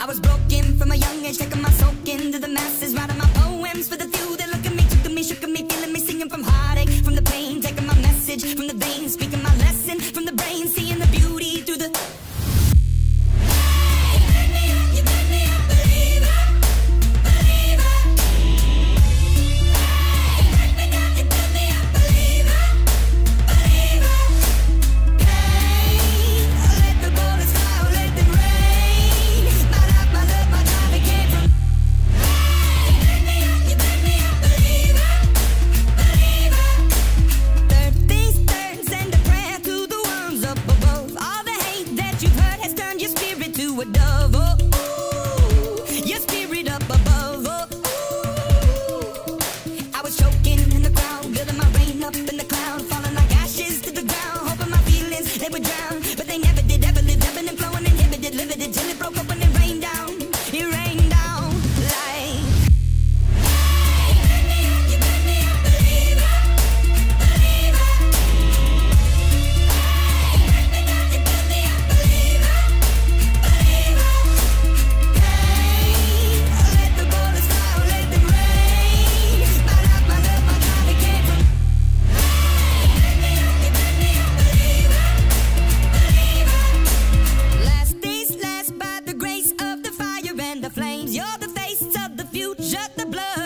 I was broken from a young age, taking my soak into the masses, right on my blood.